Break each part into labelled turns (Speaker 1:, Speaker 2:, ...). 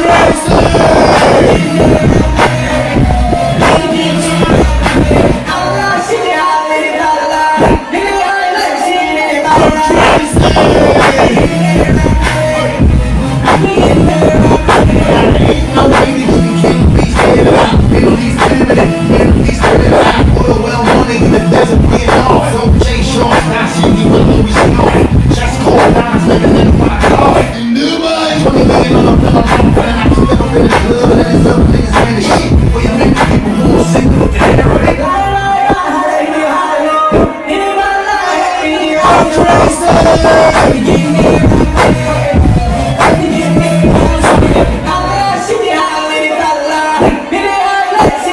Speaker 1: Christ. Mire, habla, sí,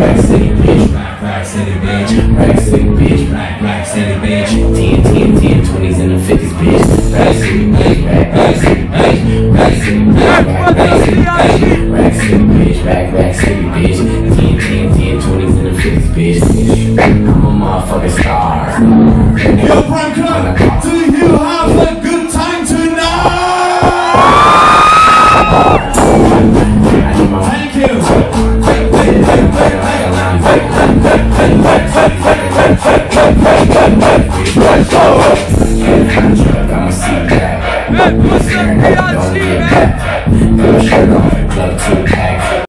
Speaker 2: Rack Rack City bitch, Rack City bitch, Rack Rack City bitch, 10, 10, 10, 20s and the 50s bitch, Rack City bitch,
Speaker 3: Yo, Prime Club, do you have a good time tonight? Thank you.
Speaker 2: Let's go. Man, what's up, man?